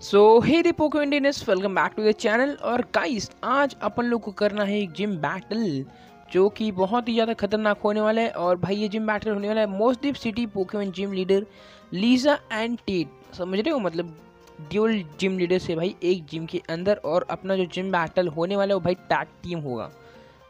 So hey the Poco Indians welcome back to the channel और guys आज अपन लोग को करना है एक जिम बैटल जो कि बहुत ही ज़्यादा खतरनाक होने वाला है। और भाई, ये जिम बैटल होने वाला है Mossdeep city Pokemon gym leader Liza and Tate समझ रहे हो? मतलब ड्यूल जिम लीडर से भाई एक जिम के अंदर और अपना जो जिम बैटल होने वाला है, वो भाई टैग टीम होगा।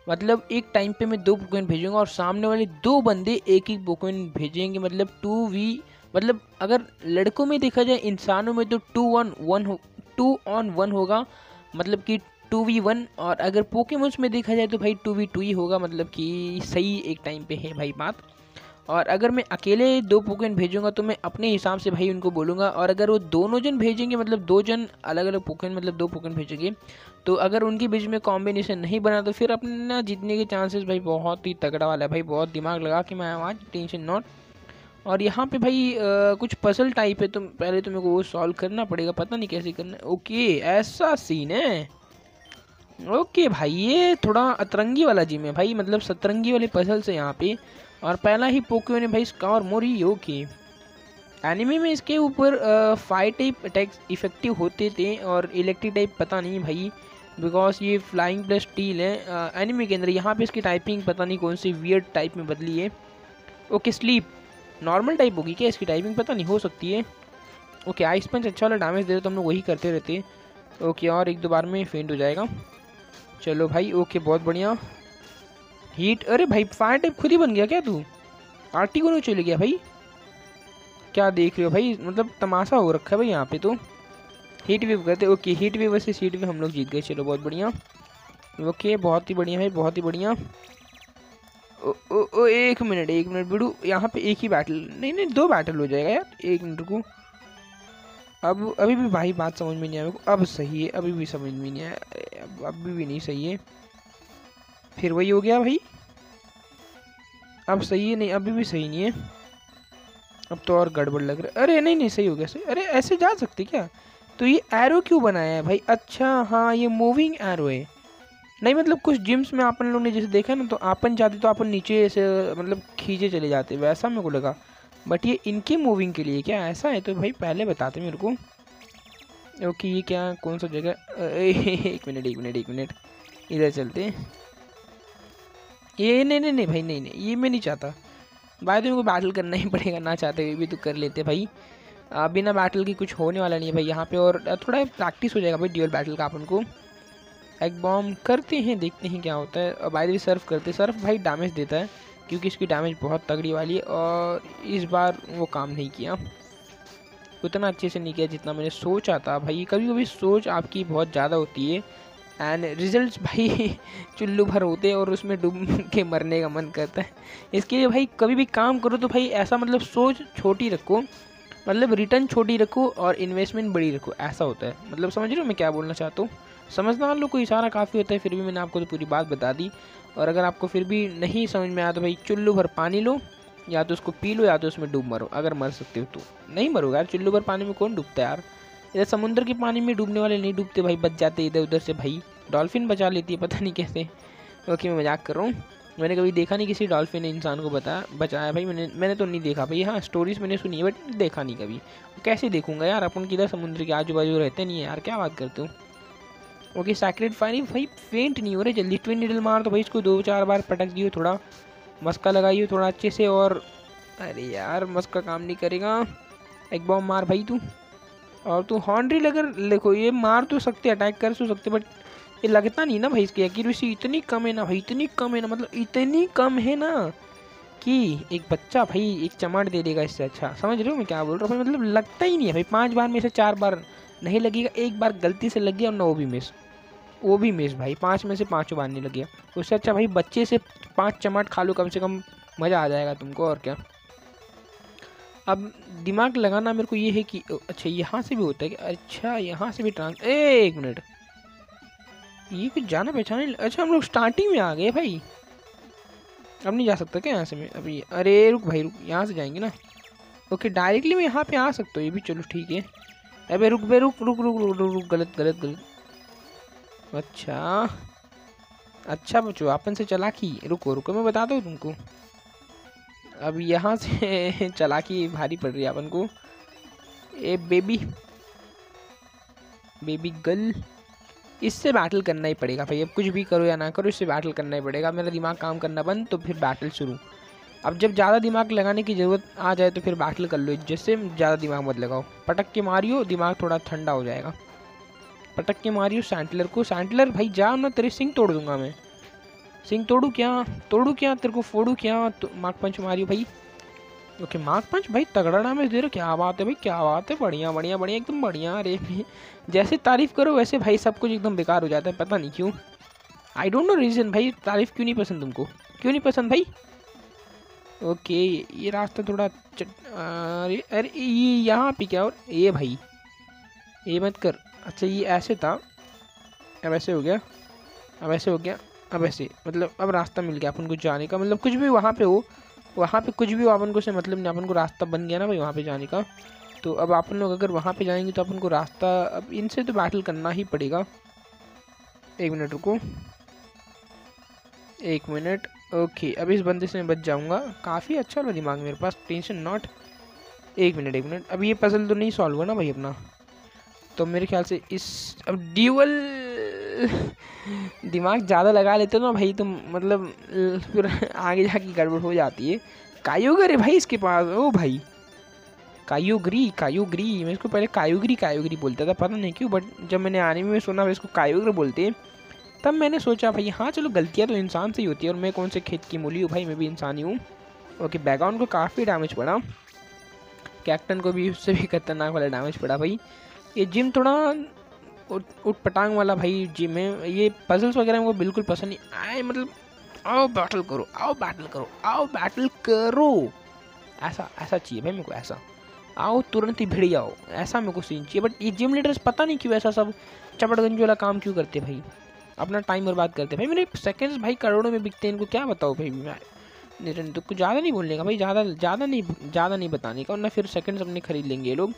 मतलब एक टाइम पे मैं दो पोकेमन भेजूँगा और सामने वाले दो बंदे एक एक पोकेमन भेजेंगे। मतलब टू वी मतलब अगर लड़कों में देखा जाए, इंसानों में तो टू वन वन हो टू ऑन वन होगा मतलब कि टू वी वन और अगर पोकेमोन्स में देखा जाए तो भाई टू वी टू ही होगा मतलब कि सही एक टाइम पे है भाई बात। और अगर मैं अकेले दो पोकेन भेजूँगा तो मैं अपने हिसाब से भाई उनको बोलूँगा, और अगर वो दोनों जन भेजेंगे मतलब दो जन अलग अलग पोकेन मतलब दो पोकेन भेजेंगे तो अगर उनके बीच में कॉम्बिनेशन नहीं बना तो फिर अपना जीतने के चांसेस भाई बहुत ही तगड़ा वाला है भाई, बहुत दिमाग लगा के मैं आज टेंशन नॉट और यहाँ पे भाई आ, कुछ पसल टाइप है तो पहले तो मेरे को वो सॉल्व करना पड़ेगा पता नहीं कैसे करना ओके ऐसा सीन है। ओके भाई ये थोड़ा अतरंगी वाला जिम है भाई मतलब सतरंगी वाले पजल से यहाँ पे। और पहला ही पोक्यो ने भाई स्कार मोरी ओके एनिमे में इसके ऊपर फाइव टाइप अटैक्स इफ़ेक्टिव होते थे और इलेक्ट्रिक टाइप पता नहीं भाई बिकॉज़ ये फ्लाइंग प्लस स्टील है। एनिमे के अंदर यहाँ पे इसकी टाइपिंग पता नहीं कौन सी वियर्ड टाइप में बदली है। ओके स्लीप नॉर्मल टाइप होगी क्या? इसकी टाइपिंग पता नहीं, हो सकती है। ओके आइस पंच अच्छा वाला डैमेज दे रहे तो हम लोग वही करते रहते ओके और एक दो बार में फेंट हो जाएगा। चलो भाई ओके बहुत बढ़िया। हीट अरे भाई फायर टाइप खुद ही बन गया क्या तू? आरटी को चले गया भाई? क्या देख रहे हो भाई? मतलब तमाशा हो रखा है भाई यहाँ पे तो। हीट वेव करते ओके हीट वेव वैसे सीट वेव हम लोग जीत गए। चलो, बहुत बढ़िया। ओके बहुत ही बढ़िया भाई बहुत ही बढ़िया। ओ, ओ, ओ एक मिनट एक मिनट बिड़ू यहाँ पे एक ही बैटल नहीं नहीं दो बैटल हो जाएगा यार एक मिनट को अब अभी भी भाई बात समझ में नहीं आया अब सही है अभी भी समझ में नहीं आया अब अभी भी नहीं सही है। फिर वही हो गया भाई। अब सही है नहीं अभी भी सही नहीं है। अब तो और गड़बड़ लग रहा है। अरे नहीं नहीं सही हो गया सही। अरे ऐसे जा सकते क्या? तो ये एरो क्यों बनाया है भाई? अच्छा हाँ ये मूविंग एरो है। नहीं मतलब कुछ जिम्स में अपन लोग ने जैसे देखा ना तो अपन जाते तो अपन नीचे ऐसे मतलब खींचे चले जाते, वैसा मेरे को लगा। बट ये इनकी मूविंग के लिए क्या ऐसा है? तो भाई पहले बताते मेरे को। ओके, ये क्या, कौन सा जगह? एक मिनट एक मिनट एक मिनट। इधर चलते ये, नहीं नहीं नहीं भाई, नहीं नहीं, ये मैं नहीं चाहता। भाई तो मेरे को बैटल करना ही पड़ेगा, ना चाहते भी तो कर लेते भाई। बिना बैटल की कुछ होने वाला नहीं है भाई, यहाँ पे और थोड़ा प्रैक्टिस हो जाएगा भाई ड्यूअल बैटल का अपन को। एक बॉम्ब करते हैं, देखते हैं क्या होता है। और बाय सर्फ करते सर्फ भाई डैमेज देता है, क्योंकि इसकी डैमेज बहुत तगड़ी वाली है और इस बार वो काम नहीं किया। उतना अच्छे से नहीं किया जितना मैंने सोचा था। भाई कभी कभी सोच आपकी बहुत ज़्यादा होती है एंड रिजल्ट्स भाई चुल्लू भर होते हैं और उसमें डूब के मरने का मन करता है। इसके लिए भाई, कभी भी काम करो तो भाई ऐसा मतलब सोच छोटी रखो। मतलब रिटर्न छोटी रखो और इन्वेस्टमेंट बड़ी रखो, ऐसा होता है। मतलब समझ रहे हो मैं क्या बोलना चाहता हूँ? समझदार लोग को इशारा काफ़ी होता है, फिर भी मैंने आपको तो पूरी बात बता दी। और अगर आपको फिर भी नहीं समझ में आया तो भाई चुल्लू भर पानी लो, या तो उसको पी लो, या तो उसमें डूब मरो, अगर मर सकते हो तो। नहीं मरोगे यार, चुल्लू भर पानी में कौन डूबता है यार? इधर समुद्र के पानी में डूबने वाले नहीं डूबते भाई, बच जाते इधर उधर से भाई। डॉल्फिन बचा लेती है, पता नहीं कैसे। ओके, मैं मज़ाक कर रहा हूँ। मैंने कभी देखा नहीं किसी डॉल्फिन ने इंसान को बताया बचाया भाई, मैंने मैंने तो नहीं देखा भाई। हाँ स्टोरीज मैंने सुनी है बट देखा नहीं कभी। कैसे देखूँगा यार, अपन किधर समुद्र के आजू बाजू रहते नहीं है यार, क्या बात करते हो? ओके सैक्रेट फायरिंग भाई फेंट नहीं हो रहे, जल्दी ट्विन निडल मार तो भाई, इसको दो चार बार पटक दियो, थोड़ा मस्का लगाइए थोड़ा अच्छे से, और अरे यार, मस्का काम नहीं करेगा। एक बॉम मार भाई तू। और तू हॉन्ड्री अगर, देखो, ये मार तो सकते अटैक कर तो सकते बट ये लगता नहीं ना भाई इसकी एक्यूरेसी इतनी कम है ना भाई, इतनी कम है ना मतलब इतनी कम है ना कि एक बच्चा भाई एक चमाट दे देगा इससे अच्छा। समझ रहे हो मैं क्या बोल रहा हूँ? मतलब लगता ही नहीं है भाई, पाँच बार में से चार बार नहीं लगेगा, एक बार गलती से लग गया और ना वो भी मिस वो भी मिस भाई। पाँच में से पाँचों नहीं लग। उससे अच्छा भाई, बच्चे से पाँच चमाट खा लो, कम से कम मज़ा आ जाएगा तुमको, और क्या। अब दिमाग लगाना मेरे को ये है कि अच्छा यहाँ से भी होता है कि अच्छा यहाँ से भी ट्रांस एक मिनट। ये कुछ जाना पहचाने अच्छा हम लोग स्टार्टिंग में आ गए भाई। अब नहीं जा सकता क्या यहाँ से मैं? अभी अरे, रुक भाई, रुक। यहाँ से जाएँगे ना? ओके डायरेक्टली मैं यहाँ पे आ सकता हूँ, ये भी चलो, ठीक है। अबे, रुक बे, रुक रुक रुक रुक रुक, गलत गलत गलत। अच्छा। अच्छा बच्चो अपन से चला की रुको रुको, मैं बता दूँ तुमको। अब यहाँ से चला की भारी पड़ रही है अपन को। ए बेबी बेबी गर्ल इससे बैटल करना ही पड़ेगा भाई। अब कुछ भी करो या ना करो, इससे बैटल करना ही पड़ेगा। मेरा दिमाग काम करना बंद तो फिर बैटल शुरू। अब जब ज़्यादा दिमाग लगाने की ज़रूरत आ जाए तो फिर बैटल कर लो। जिससे ज़्यादा दिमाग मत लगाओ। पटक के मारियो, दिमाग थोड़ा ठंडा हो जाएगा। पटक के मारियो सैंटलर को। सैंटलर भाई जा ना तेरे सिंह तोड़ दूँगा मैं। सिंह तोड़ू क्या? तोड़ू क्या? तेरे को फोड़ू क्या? तो मार्क पंच मारियो भाई। ओके, मार्क पंच? भाई तगड़ा है दे रहे क्या बात है भाई, क्या बात है। बढ़िया बढ़िया बढ़िया, एकदम बढ़िया। अरे जैसे तारीफ़ करो, वैसे भाई सब कुछ एकदम बेकार हो जाता है, पता नहीं क्यों। आई डोंट नो रीज़न भाई, तारीफ़ क्यों नहीं पसंद तुमको? क्यों नहीं पसंद भाई? ओके, ये रास्ता थोड़ा अरे अरे, ये यहाँ पे क्या? और ये भाई ये मत कर। अच्छा ये ऐसे था। अब ऐसे हो गया। अब ऐसे हो गया। अब ऐसे मतलब अब रास्ता मिल गया अपन को जाने का। मतलब कुछ भी वहाँ पे हो, वहाँ पे कुछ भी हो, अपन को से मतलब नहीं, अपन को रास्ता बन गया ना भाई वहाँ पे जाने का। तो अब अपन लोग अगर वहाँ पे जाएँगे तो अपन को रास्ता, अब इनसे तो बैटल करना ही पड़ेगा। एक मिनट रुको। एक मिनट। ओके अब इस बंदे से मैं बच जाऊँगा। काफ़ी अच्छा वाला दिमाग मेरे पास। टेंशन नॉट एक मिनट एक मिनट। अब ये पजल तो नहीं सॉल्व हुआ ना भाई अपना। तो मेरे ख्याल से इस, अब ड्यूअल दिमाग ज़्यादा लगा लेते हो ना भाई तो मतलब फिर आगे जाके गड़बड़ हो जाती है। कायोगर है भाई इसके पास, ओ भाई। कायोग्री कायोग्री, मैं इसको पहले कायोग्री कायोग्री बोलता था, पता नहीं क्यों बट जब मैंने आने में सुना, इसको कायोग्र बोलते हैं, तब मैंने सोचा, भाई हाँ चलो गलतियाँ तो इंसान से ही होती है, और मैं कौन से खेत की मूली हूँ, भाई मैं भी इंसान ही। हूँ ओके बैकग्राउंड को काफ़ी डैमेज पड़ा। कैप्टन को भी उससे भी खतरनाक वाला डैमेज पड़ा, भाई। ये जिम थोड़ा उठ पटांग वाला भाई जिम है। ये पजल्स वगैरह मेरे बिल्कुल पसंद नहीं। आए मतलब आओ बैटल करो, आओ बैटल करो, आओ बैटल करो। ऐसा ऐसा चाहिए भाई मेरे को, ऐसा। आओ, तुरंत ही भिड़ जाओ। ऐसा मेरे को सीन चाहिए। बट ये जिम लीडर्स पता नहीं क्यों ऐसा सब चपड़गंज वाला काम क्यों करते भाई? अपना टाइम बर्बाद करते भाई, मेरे सेकंड्स भाई करोड़ों में बिकते हैं। इनको क्या बताओ भाई? मैं तो कुछ ज़्यादा नहीं बोलने का भाई, ज़्यादा ज़्यादा नहीं ज़्यादा नहीं बताने का। वरना फिर सेकंड्स अपने खरीद लेंगे ये लोग।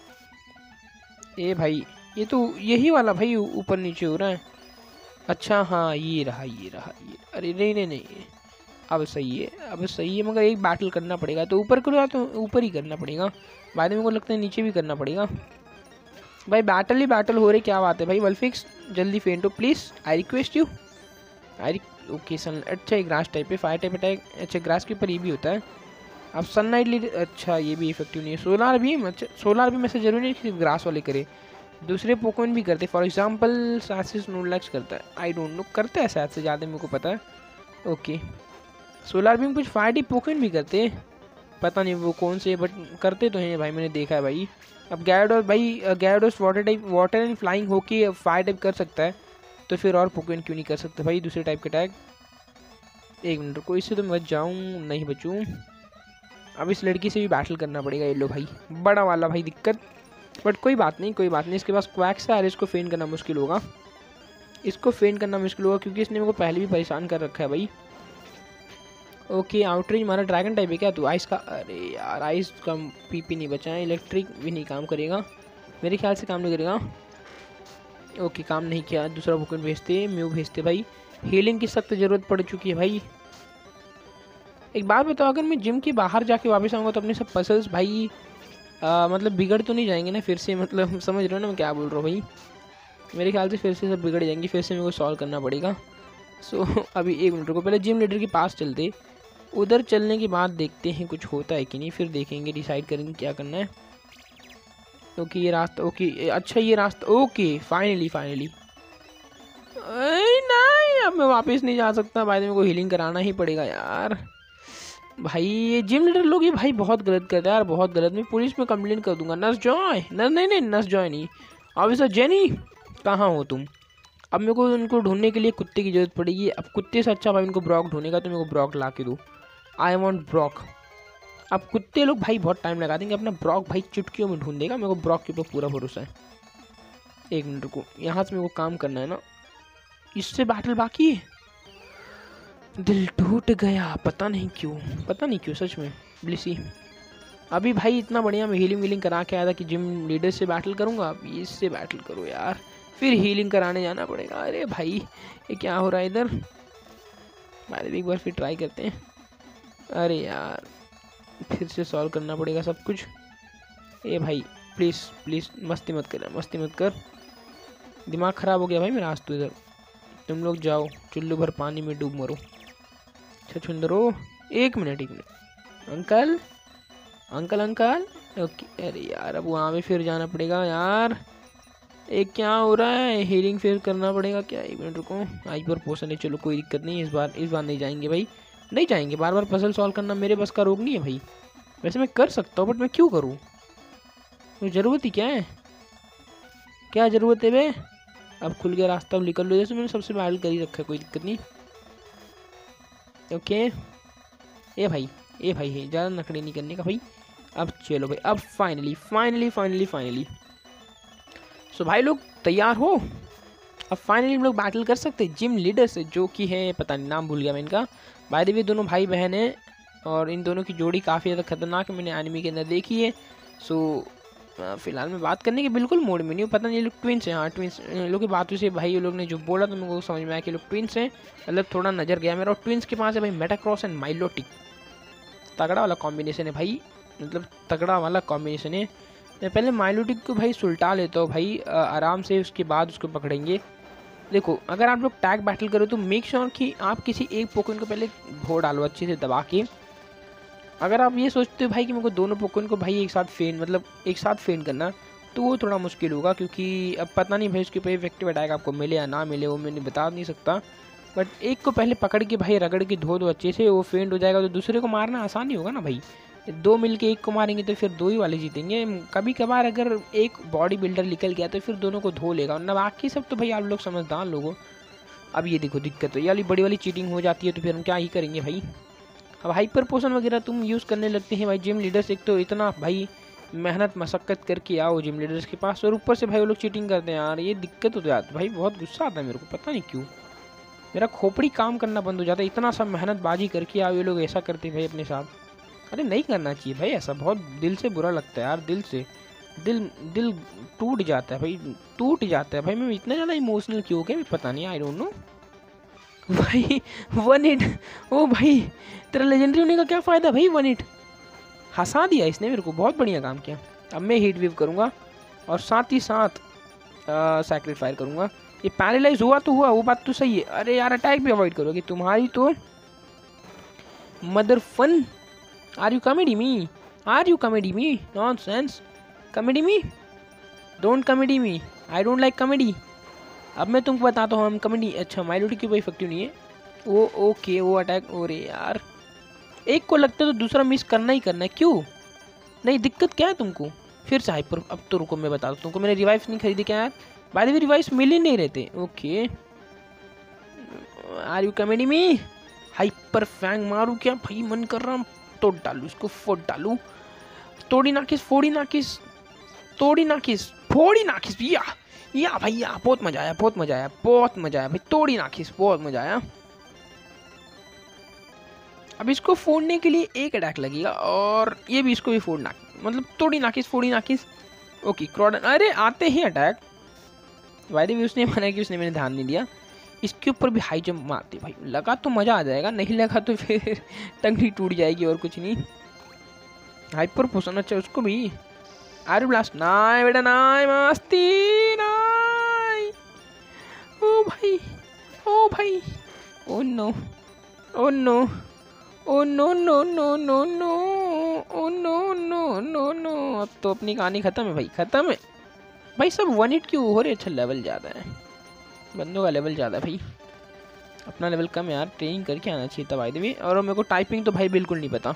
ए भाई, ये तो यही वाला भाई ऊपर नीचे हो रहा है। अच्छा हाँ ये रहा ये रहा, ये अरे, नहीं नहीं नहीं। अब सही है, अब सही है, मगर एक बैटल करना पड़ेगा तो ऊपर करो तो ऊपर ही करना पड़ेगा। बाद में को लगता है नीचे भी करना पड़ेगा। भाई बैटल ही बैटल हो रही, क्या बात है। भाई, वलफिक्स, जल्दी फेंटो please I request you I okay son अच्छा ये ग्रास टाइप है फायर टाइप अटैक अच्छा ग्रास के ऊपर ये भी होता है। अब सनलाइट ली अच्छा ये भी इफ़ेक्टिव नहीं है। सोलार भी अच्छा सोलार भी में से ज़रूरी नहीं कि ग्रास वाले करे। दूसरे पोकोन भी करते। फॉर एग्ज़ाम्पल सासिस नोलैक्स करता है। आई डोंट नो करता है शायद से, ज़्यादा मेरे को पता है। ओके सोलार भी कुछ फायर टी पोकोन भी करते हैं। पता नहीं वो कौन से बट करते तो हैं भाई, मैंने देखा है भाई। अब गैरोडोस भाई Gyarados water type water and flying होके फायर टाइप कर सकता है। तो फिर और पोकेन क्यों नहीं कर सकते भाई, दूसरे टाइप के टैग एक मिनट को इससे तो मैं बच जाऊँ, नहीं बचूँ। अब इस लड़की से भी बैटल करना पड़ेगा ये लो भाई। बड़ा वाला भाई, दिक्कत। बट कोई बात नहीं, कोई बात नहीं। इसके पास क्वैक्स है और इसको फेन करना मुश्किल होगा। इसको फेन करना मुश्किल होगा क्योंकि इसने मेरे को पहले भी परेशान कर रखा है भाई। ओके आउटरेंज हमारा ड्रैगन टाइप है क्या तू? आइस का अरे यार आइस का पीपी नहीं बचा है इलेक्ट्रिक भी नहीं काम करेगा। मेरे ख्याल से काम नहीं करेगा। ओके काम नहीं किया। दूसरा बुकन भेजते म्यू भेजते भाई। हीलिंग की सख्त ज़रूरत पड़ चुकी है भाई। एक बात बताओ अगर मैं जिम के बाहर जाके वापस आऊँगा तो अपने सब पसल्स भाई आ, मतलब बिगड़ तो नहीं जाएँगे ना? फिर से मतलब समझ रहे हो ना मैं क्या बोल रहा हूँ भाई? मेरे ख्याल से फिर से सब बिगड़ जाएँगे फिर से मेरे को सॉल्व करना पड़ेगा। सो so, अभी एक मिनट को पहले जिम लीडर के पास चलते। उधर चलने के बाद देखते हैं कुछ होता है कि नहीं फिर देखेंगे डिसाइड करेंगे क्या करना है। ओके ये रास्ता ओके अच्छा ये रास्ता ओके फाइनली फाइनली नहीं अब मैं वापस नहीं जा सकता भाई मेरे को हीलिंग कराना ही पड़ेगा यार। भाई, ये जिम लीडर लोग ये भाई बहुत गलत करते हैं यार, बहुत गलत। मैं पुलिस में कंप्लेन कर दूँगा। नर्स जॉय नर्स नहीं नहीं नर्स जॉय नहीं। ऑफिसर जेनी कहाँ हो तुम? अब मेरे को उनको ढूँढने के लिए कुत्ते की ज़रूरत पड़ेगी। अब कुत्ते से अच्छा भाई उनको ब्रॉक ढूंढेगा तो मेरे को ब्रॉक ला के दो। आई वॉन्ट ब्रॉक अब कुत्ते लोग भाई बहुत टाइम लगा देंगे। अपना ब्रॉक भाई चुटकियों में ढूंढ देगा मेरे को ब्रॉक के ऊपर पूरा भरोसा है। एक मिनट को यहाँ से मेरे को काम करना है ना। इससे बैटल बाकी है? दिल टूट गया, पता नहीं क्यों, पता नहीं क्यों, सच में, ब्लिसी। अभी भाई इतना बढ़िया मैं हीलिंग वीलिंग करा के आया था कि जिम लीडर से बैटल करूँगा, अब इससे बैटल करो यार। फिर हीलिंग कराने जाना पड़ेगा। अरे भाई, ये क्या हो रहा है इधर? भाई एक बार फिर ट्राई करते हैं। अरे यार, फिर से सॉल्व करना पड़ेगा सब कुछ। ए भाई प्लीज़ प्लीज़ मस्ती मत कर, मस्ती मत कर। दिमाग ख़राब हो गया भाई मेरा आज तो इधर। तुम लोग जाओ, चुल्लू भर पानी में डूब मरो। अच्छा छुंदरो एक मिनट एक minute. Uncle? Uncle uncle? Okay, अरे यार, अब वहाँ पे फिर जाना पड़ेगा यार। एक क्या हो रहा है? हीलिंग फिर करना पड़ेगा क्या? एक मिनट रुको। आई पर पोषण है, चलो कोई दिक्कत नहीं, इस बार इस बार नहीं जाएँगे भाई। नहीं जाएँगे बार बार पजल सॉल्व करना मेरे बस का रोग नहीं है भाई। वैसे मैं कर सकता हूँ बट मैं क्यों करूँ? तो ज़रूरत ही क्या है? क्या ज़रूरत है भाई अब खुल गया रास्ता निकल लो। जैसे मैंने सबसे पहले कर ही रखा है, कोई दिक्कत नहीं। ओके। ए भाई ए भाई, है, ज़्यादा नखड़े नहीं करने का भाई। अब चलो भाई, अब finally finally finally finally so भाई लोग, तैयार हो? अब फाइनली हम लोग बैटल कर सकते हैं जिम लीडर से, जो कि है, पता नहीं, नाम भूल गया मैं इनका। भाई देवी दोनों भाई बहन हैं, और इन दोनों की जोड़ी काफ़ी ज़्यादा खतरनाक मैंने एनिमी के अंदर देखी है। सो फ़िलहाल मैं बात करने के बिल्कुल मूड में नहीं हूँ। पता नहीं ये लोग ट्विंस हैं। हाँ ट्विंस लोग की बातों से भाई ये लोग ने जो बोला तो मेरे को समझ में आया कि लोग ट्विंस हैं। मतलब थोड़ा नज़र गया मेरा और ट्विंस के पास है भाई मेटाक्रॉस एंड माइलोटिक तगड़ा वाला कॉम्बिनेशन है भाई। मतलब तगड़ा वाला कॉम्बिनेशन है। मैं पहले माइलोटिक को भाई सुलटा लेता हूँ भाई। आराम से उसके बाद उसको पकड़ेंगे। देखो, अगर आप लोग टैग बैटल करो तो मेक श्योर कि आप किसी एक पोकन को पहले भो डालो अच्छे से दबा के। अगर आप ये सोचते हो भाई कि मेरे को दोनों पोकन को भाई एक साथ फेन मतलब एक साथ फेन करना तो वो थोड़ा मुश्किल होगा क्योंकि अब पता नहीं भाई उसके ऊपर इफ़ेक्टिव अटैक आपको मिले या ना मिले, वो मैंने बता नहीं सकता। बट एक को पहले पकड़ के भाई, रगड़ के धो दो अच्छे से, वो फेंड हो जाएगा तो दूसरे को मारना आसान ही होगा ना भाई। दो मिल के एक को मारेंगे तो फिर दो ही वाले जीतेंगे। कभी कभार अगर एक बॉडी बिल्डर निकल गया तो फिर दोनों को धो लेगा। और बाकी सब तो भाई आप लोग समझदार लोगों अब ये देखो दिक्कत है। वाली बड़ी वाली चीटिंग हो जाती है तो फिर हम क्या ही करेंगे भाई? अब हाइपर पोषण वगैरह तुम यूज़ करने लगते हैं भाई जिम लीडर्स एक तो इतना भाई मेहनत, मशक्क़त करके आओ जिम लीडर्स के पास और ऊपर से भाई वो लोग चीटिंग करते हैं, यार ये दिक्कत हो जाती भाई बहुत गुस्सा आता है मेरे को, पता नहीं क्यों। मेरा खोपड़ी काम करना बंद हो जाता है, इतना सब मेहनत बाजी करके आओ ये लोग ऐसा करते भाई अपने साथ। अरे नहीं करना चाहिए भाई ऐसा, बहुत दिल से बुरा लगता है यार, दिल से। दिल दिल टूट जाता है भाई, टूट जाता है भाई, मैं इतना ज़्यादा इमोशनल क्यों हो गया पता नहीं आई डोंट नो भाई वन हिट ओ भाई, तेरा लेजेंडरी होने का क्या फ़ायदा भाई वन हिट हंसा दिया इसने मेरे को, बहुत बढ़िया काम किया। अब मैं हीट वेव करूँगा और साथ ही साथ सैक्रेट फायर करूँगा। ये पैरालाइज हुआ तो हुआ, वो बात तो सही है। अरे यार अटैक भी अवॉइड करोगे। तुम्हारी तो mother fun are you comedy me are you comedy me nonsense comedy me don't comedy me I don't like comedy. अब मैं तुमको बताता हूँ, हम कमेडी अच्छा माइलोटी की कोई इफ़ेक्टिव नहीं है। वो ओके वो अटैक हो रहे यार। एक को लगता है तो दूसरा मिस करना ही करना है, क्यों? नहीं, दिक्कत क्या है तुमको? फिर से हाइपर अब तो रुको, मैं बता दूँ तुमको। मैंने रिवाइव नहीं खरीदी क्या यार? बाद में रिवाइव मिल ही नहीं रहते ओके आर यू कमेडी में हाइपर फैंग मारू क्या? भाई, मन कर रहा हूँ तोड़ डालू इसको, फोड़ डालू। तोड़ी नाकिस फोड़ी नाकिस तोड़ी नाकिस फोड़ी नाकिस या या भैया, बहुत मज़ा आया, बहुत मज़ा आया, बहुत मज़ा आया भाई तोड़ी नाकिस बहुत मज़ा आया। अब इसको फोड़ने के लिए एक अटैक लगेगा और ये भी इसको भी फोड़ना मतलब तोड़ी नाकिस फोड़ी नाकिस ओके क्रॉडन अरे आते ही अटैक वायदे भी उसने माना कि उसने मैंने ध्यान नहीं दिया। इसके ऊपर भी हाई जंप मारते भाई। लगा तो मज़ा आ जाएगा, नहीं लगा तो फिर टंगड़ी टूट जाएगी और कुछ नहीं। हाइपर पोषण अच्छा उसको भी। आर ब्लास्ट नाय बेटा नाय मस्ती नाय ओ भाई ओ भाई ओ no oh no oh no no no no no oh no no no no अब तो अपनी कहानी ख़त्म है भाई ख़त्म है भाई सब वन हिट क्यों हो रहे अच्छा लेवल ज़्यादा है बंदों का लेवल ज़्यादा भाई अपना लेवल कम है यार ट्रेनिंग करके आना चाहिए तब आए और मेरे को टाइपिंग तो भाई बिल्कुल नहीं पता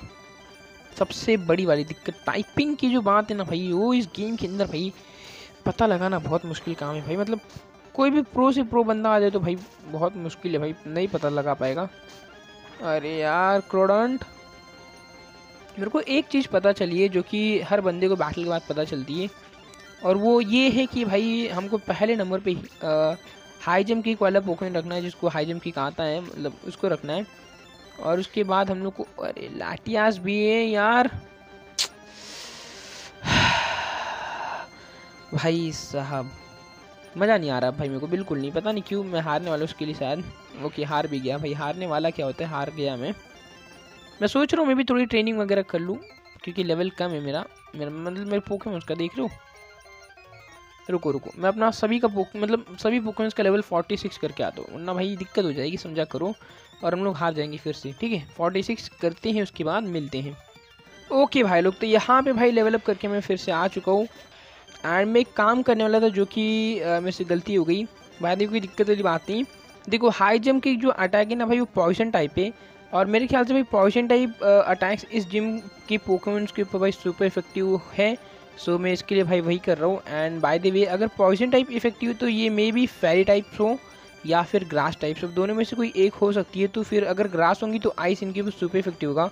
सबसे बड़ी वाली दिक्कत। टाइपिंग की जो बात है ना भाई, वो इस गेम के अंदर भाई, पता लगाना बहुत मुश्किल काम है भाई। मतलब कोई भी प्रो से प्रो बंदा आ जाए तो भाई, बहुत मुश्किल है भाई, नहीं पता लगा पाएगा। अरे यार क्रोडंट मेरे को एक चीज़ पता चली है जो कि हर बंदे को बैटल के बाद पता चलती है। और वो ये है कि भाई, हमको पहले नंबर पे हाई जंप की वाला पोखन रखना है जिसको हाई जंप की आता है मतलब उसको रखना है। और उसके बाद हम लोग को, अरे लाटियास भी है यार। भाई साहब, मज़ा नहीं आ रहा भाई मेरे को, बिल्कुल नहीं। पता नहीं क्यों मैं हारने वाला उसके लिए शायद। ओके, हार भी गया भाई, हारने वाला क्या होता है, हार गया मैं। मैं सोच रहा हूँ मैं भी थोड़ी ट्रेनिंग वगैरह कर लूँ, क्योंकि लेवल कम है मेरा। मेरा मतलब मेरे पोखे में उसका देख रहा हूँ? रुको रुको। मैं अपना सभी का पोक मतलब सभी पोकेमोन्स का लेवल 46 करके आता हूँ। वरना भाई दिक्कत हो जाएगी, समझा करो। और हम लोग हार जाएँगे फिर से, ठीक है? 46 करते हैं, उसके बाद मिलते हैं। ओके भाई लोग तो यहाँ पे भाई लेवल अप करके मैं फिर से आ चुका हूँ। एंड मैं काम करने वाला था जो कि मेरे से गलती हो गई। भाई देखो, कोई दिक्कत वाली बात नहीं। देखो हाई जंप की जो अटैक है ना भाई, वो पॉइजन टाइप है। और मेरे ख्याल से भाई पॉइजन टाइप अटैक्स इस जिम की पोकेमोन्स के ऊपर भाई सुपर इफ़ेक्टिव है। सो so, मैं इसके लिए भाई वही कर रहा हूँ। एंड बाय द वे अगर पॉइजन टाइप इफ़ेक्टिव तो ये मे बी फेरी टाइप्स हो या फिर ग्रास टाइप्स हो दोनों में से कोई एक हो सकती है तो फिर अगर ग्रास होंगी तो आइस इनके ऊपर सुपर इफ़ेक्टिव होगा।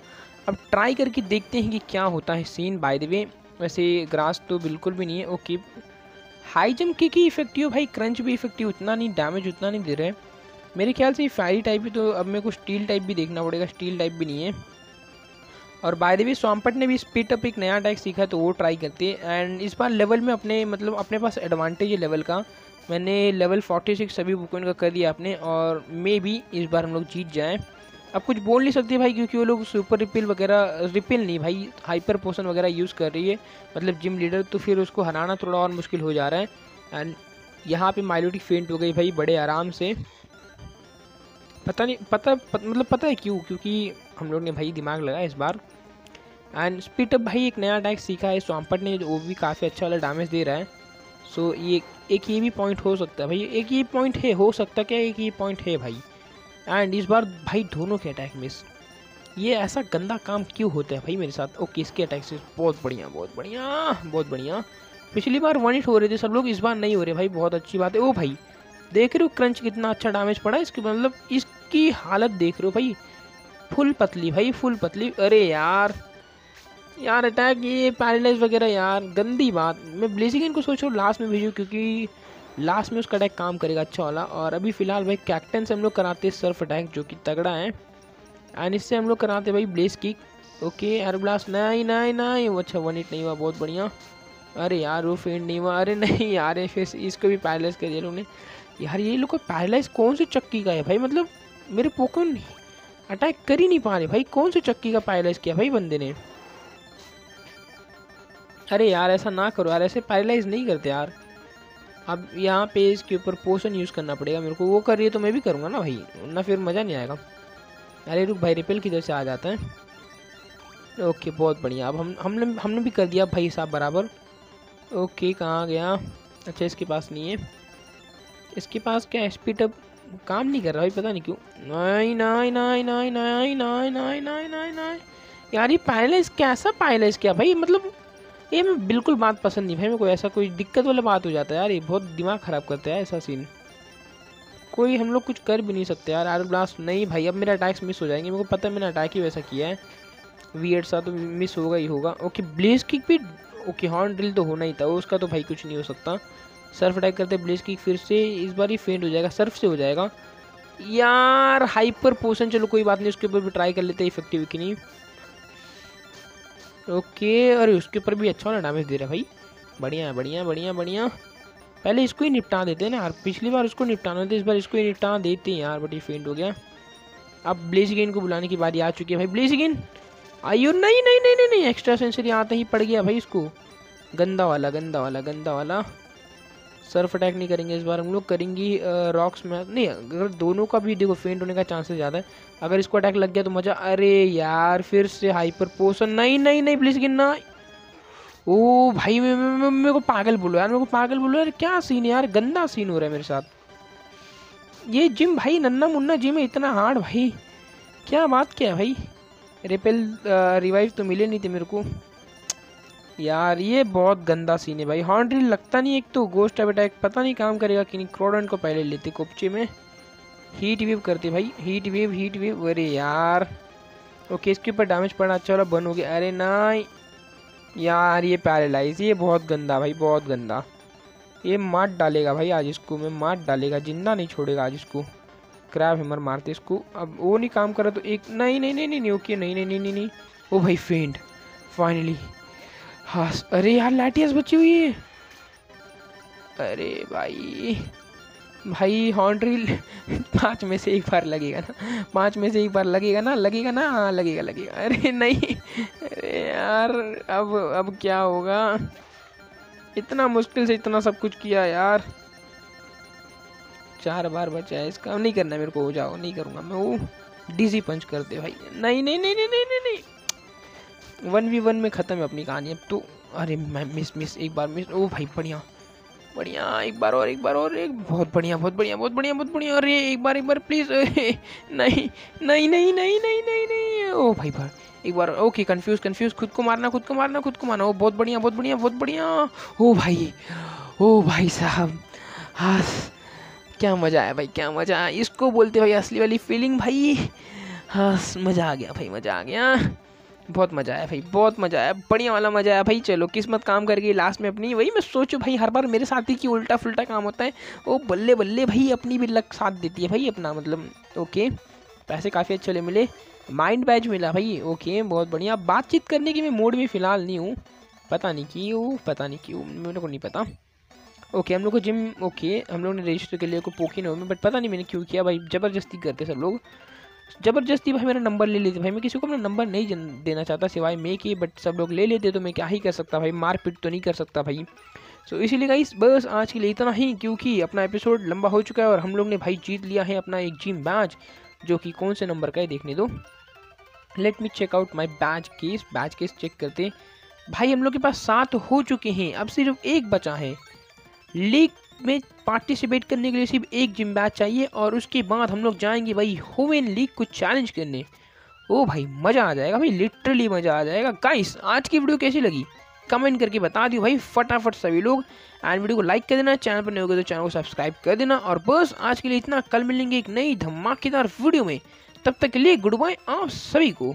अब ट्राई करके देखते हैं कि क्या होता है सीन बाय द वे वैसे ग्रास तो बिल्कुल भी नहीं है। ओके हाई जंप की की इफ़ेक्टिव भाई क्रंच भी इफ़ेक्टिव उतना नहीं डैमेज उतना नहीं दे रहे मेरे ख्याल से फायरी टाइप भी तो अब मेरे को स्टील टाइप भी देखना पड़ेगा। स्टील टाइप भी नहीं है। और बाय द वे ने भी स्पीड अप एक नया अटैक सीखा तो वो ट्राई करते हैं। एंड इस बार लेवल में अपने मतलब अपने पास एडवांटेज है लेवल का। मैंने लेवल 46 सभी बुकोइन का कर दिया आपने और मे भी इस बार हम लोग जीत जाएँ। अब कुछ बोल नहीं सकते भाई क्योंकि वो लोग सुपर रिपिल वगैरह रिपिल नहीं भाई हाइपर पोशन वगैरह यूज़ कर रही है। मतलब जिम लीडर तो फिर उसको हराना थोड़ा और मुश्किल हो जा रहा है। एंड यहाँ पे माइलोटी फेंट हो गई भाई बड़े आराम से। पता नहीं पत, मतलब पता है क्यों? क्योंकि हम लोग ने भाई दिमाग लगाया इस बार। एंड स्पीटअप भाई एक नया अटैक सीखा है स्वाम्पट ने वो भी काफ़ी अच्छा वाला डैमेज दे रहा है। सो so, ये एक ये भी पॉइंट हो सकता है भाई। एक ये पॉइंट है हो सकता क्या? एक ये पॉइंट है भाई। एंड इस बार भाई दोनों के अटैक मिस ये ऐसा गंदा काम क्यों होता है भाई मेरे साथ? ओके इसके अटैक से बहुत बढ़िया बहुत बढ़िया बहुत बढ़िया। पिछली बार वन हिट हो रहे थे सब लोग इस बार नहीं हो रहे भाई बहुत अच्छी बात है। ओ भाई देख रहे हो क्रंच कितना अच्छा डैमेज पड़ा इसके मतलब इसकी हालत देख रहे हो भाई। फुल पतली भाई फुल पतली। अरे यार यार अटैक ये पैरालाइज वगैरह यार, गंदी बात। मैं ब्लेसिंग को सोच रहा हूँ लास्ट में भेजूँ, क्योंकि लास्ट में उसका अटैक काम करेगा अच्छा वाला। और अभी फ़िलहाल भाई कैप्टन से हम लोग कराते हैं सर्फ अटैक जो कि तगड़ा है। एंड इससे हम लोग कराते भाई blaze kick okay air blast नहीं नहीं नहीं, वो अच्छा वन हिट नहीं हुआ, बहुत बढ़िया। अरे यार, वो फेंड नहीं हुआ। अरे नहीं यार फिर इसको भी पैरालाइज कर दिया उन्होंने यार, ये लोग को पैरालाइज कौन से चक्की का है भाई? मतलब मेरे पोकन अटैक कर ही नहीं पा रहे भाई। कौन से चक्की का पैरालाइज किया भाई बंदे ने? अरे यार ऐसा ना करो यार ऐसे पैरलाइज नहीं करते यार अब यहाँ पे इसके ऊपर पोशन यूज़ करना पड़ेगा मेरे को वो कर रही है तो मैं भी करूँगा ना भाई ना फिर मज़ा नहीं आएगा अरे रुक भाई रिपेल किधर से आ जाता है ओके बहुत बढ़िया अब हम हमने हमने भी कर दिया भाई साहब बराबर ओके कहाँ गया अच्छा इसके पास नहीं है इसके पास क्या स्पीड अब काम नहीं कर रहा भाई पता नहीं क्यों नहीं नहीं नहीं नहीं नहीं नहीं नहीं नहीं नहीं नहीं यार ये पायलाइज कैसा पायलाइज क्या भाई मतलब ये मैं बिल्कुल बात पसंद नहीं, भाई मेरे को ऐसा कोई दिक्कत वाला बात हो जाता है यार, ये बहुत दिमाग ख़राब करता है ऐसा सीन कोई हम लोग कुछ कर भी नहीं सकते यार, आर ब्लास्ट नहीं भाई, अब मेरे अटैक्स मिस हो जाएँगे, मेरे को पता है मैंने अटैक ही वैसा किया है। वी एड सा तो मिस होगा ही होगा। ओके ब्लेस किक भी ओके हॉर्न ड्रिल तो होना ही था, उसका तो भाई कुछ नहीं हो सकता। सर्फ अटैक करते ब्लेस किक फिर से इस बार ही फेंट हो जाएगा सर्फ से हो जाएगा। यार हाइपर पोशन चलो कोई बात नहीं, उसके ऊपर भी ट्राई कर लेते हैं इफ़ेक्टिव कि नहीं। ओके, और उसके ऊपर भी अच्छा वाला डैमेज दे रहा है भाई। बढ़िया बढ़िया बढ़िया बढ़िया। पहले इसको ही निपटा देते हैं ना यार। पिछली बार उसको निपटाना था, इस बार इसको ही निपटा देते हैं यार। बट ये फेंट हो गया। अब ब्लेज गेन को बुलाने की बारी आ चुकी है भाई। ब्लेज गेन आइयो, नहीं नहीं नहीं नहीं नहीं एक्स्ट्रा सेंसरी आते ही पड़ गया भाई इसको। गंदा वाला गंदा वाला गंदा वाला। सर्फ अटैक नहीं करेंगे इस बार, हम लोग करेंगी रॉक्स में। नहीं, अगर दोनों का भी देखो फेंट होने का चांसेस ज़्यादा है। अगर इसको अटैक लग गया तो मज़ा, अरे यार, फिर से हाइपर पोशन नहीं नहीं नहीं प्लीज़ गिनना। ओ भाई मेरे को पागल बोलो यार, मेरे को पागल बोलो यार, क्या सीन है यार? गंदा सीन हो रहा है मेरे साथ। ये जिम भाई, नन्ना मुन्ना जिम है, इतना हार्ड भाई। क्या बात क्या है भाई? रिपेल रिवाइव तो मिले नहीं थे मेरे को। यार, ये बहुत गंदा सीन है भाई। हॉर्न ड्रिल लगता नहीं एक तो गोस्ट अटैक पता नहीं काम करेगा कि नहीं। क्रोडन को पहले लेते कोपचे में। हीट वेव करते भाई। हीट वेव हीट वेव अरे यार। ओके इसके ऊपर डैमेज पड़ना अच्छा वाला बन हो गया। अरे ना यार, ये पैरालाइज ये बहुत गंदा भाई, बहुत गंदा। ये मार डालेगा भाई आज इसको, मैं मार डालेगा, ज़िंदा नहीं छोड़ेगा आज इसको। क्रैब हेमर मारते इसको। अब वो नहीं काम करा तो एक नहीं नहीं नहीं नहीं ओके नहीं नहीं नहीं नहीं नहीं। ओ भाई फेंड फाइनली हाँ अरे यार लैटियस बची हुई है। अरे भाई भाई हॉन्ड्रिल पाँच में से एक बार लगेगा ना, पाँच में से एक बार लगेगा ना लगेगा ना हाँ लगेगा लगेगा। अरे नहीं, अरे यार, अब अब क्या होगा? इतना मुश्किल से इतना सब कुछ किया यार। चार बार बचा है इसका नहीं करना मेरे को हो जाओ, नहीं करूँगा मैं, वो डीजी पंच कर दे भाई। नहीं नहीं नहीं नहीं नहीं नहीं नहीं। वन वी वन में ख़त्म है अपनी कहानी। अब तो अरे मैं मिस मिस, एक बार मिस, ओ भाई, बढ़िया। बढ़िया, एक बार और, एक बार और, एक, बहुत बढ़िया बहुत बढ़िया बहुत बढ़िया बहुत बढ़िया, अरे एक बार एक बार प्लीज़ नहीं नहीं नहीं नहीं नहीं नहीं नहीं, ओ भाई भाई, एक बार, ओके कंफ्यूज कंफ्यूज खुद को मारना, खुद को मारना, खुद को मारना, ओ बहुत बढ़िया बहुत बढ़िया बहुत बढ़िया, ओ भाई ओ भाई साहब हाँ क्या मज़ा आया भाई, क्या मज़ा आया, इसको बोलते भाई असली वाली फीलिंग भाई हाँ मज़ा आ गया भाई, मज़ा आ गया। बहुत मज़ा आया भाई, बहुत मज़ा आया, बढ़िया वाला मज़ा आया भाई, चलो किस्मत काम कर गई लास्ट में अपनी, वही मैं सोचूं भाई हर बार मेरे साथ ही की उल्टा फुलटा काम होता है, वो बल्ले बल्ले भाई अपनी भी लक साथ देती है भाई अपना मतलब ओके पैसे काफ़ी अच्छे मिले माइंड बैच मिला भाई ओके बहुत बढ़िया, बातचीत करने की मैं मूड में फ़िलहाल नहीं हूँ, पता नहीं क्यों, पता नहीं क्यों, मेरे को नहीं पता ओके हम लोग को जिम ओके हम लोग ने रजिस्टर के लिए को पोकी नहीं में बट पता नहीं मैंने क्यों किया भाई, ज़बरदस्ती करते सब लोग ज़बरदस्ती भाई मेरा नंबर ले लेते भाई मैं किसी को अपना नंबर नहीं देना चाहता सिवाय मैं के बट सब लोग ले लेते तो मैं क्या ही कर सकता भाई? मारपीट तो नहीं कर सकता भाई। सो so, इसीलिए गाइस बस आज के लिए इतना ही क्योंकि अपना एपिसोड लंबा हो चुका है और हम लोग ने भाई जीत लिया है अपना एक जिम बैच जो कि कौन से नंबर का है देखने दो। Let me check out my badge case badge case check करते। भाई हम लोग के पास सात हो चुके हैं अब सिर्फ़ एक बचा है। लीग में पार्टिसिपेट करने के लिए सिर्फ़ एक जिम बैच चाहिए और उसके बाद हम लोग जाएँगे भाई होवेन लीग को चैलेंज करने। ओ भाई, मज़ा आ जाएगा भाई लिटरली मज़ा आ जाएगा। गाइस आज की वीडियो कैसी लगी? कमेंट करके बता दियो भाई, फटाफट सभी लोग। एंड वीडियो को लाइक कर देना चैनल पर नहीं होगा तो चैनल को सब्सक्राइब कर देना। और बस, आज के लिए इतना। कल मिलेंगे एक नई धमाकेदार वीडियो में। तब तक के लिए गुड बाय आप सभी को।